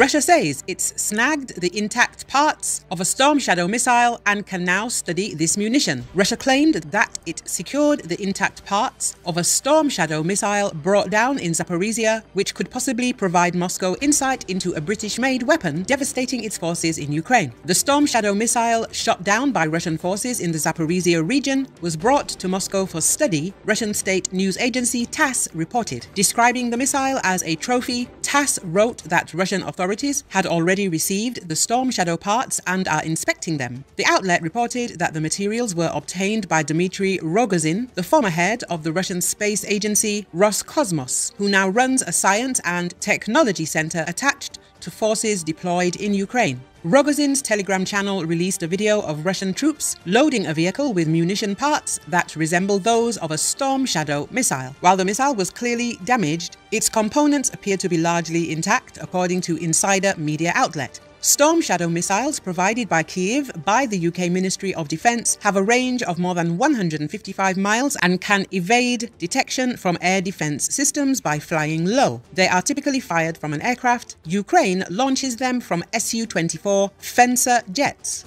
Russia says it's snagged the intact parts of a Storm Shadow missile and can now study this munition. Russia claimed that it secured the intact parts of a Storm Shadow missile brought down in Zaporizhia, which could possibly provide Moscow insight into a British made weapon devastating its forces in Ukraine. The Storm Shadow missile, shot down by Russian forces in the Zaporizhia region, was brought to Moscow for study, Russian state news agency TASS reported. Describing the missile as a trophy, TASS wrote that Russian authorities had already received the Storm Shadow parts and are inspecting them. The outlet reported that the materials were obtained by Dmitry Rogozin, the former head of the Russian space agency Roscosmos, who now runs a science and technology center attached to forces deployed in Ukraine. Rogozin's Telegram channel released a video of Russian troops loading a vehicle with munition parts that resemble those of a Storm Shadow missile. While the missile was clearly damaged, its components appear to be largely intact, according to insider media outlet. Storm Shadow missiles provided by Kiev by the UK Ministry of Defence have a range of more than 155 miles and can evade detection from air defence systems by flying low. They are typically fired from an aircraft. Ukraine launches them from Su-24 Fencer jets.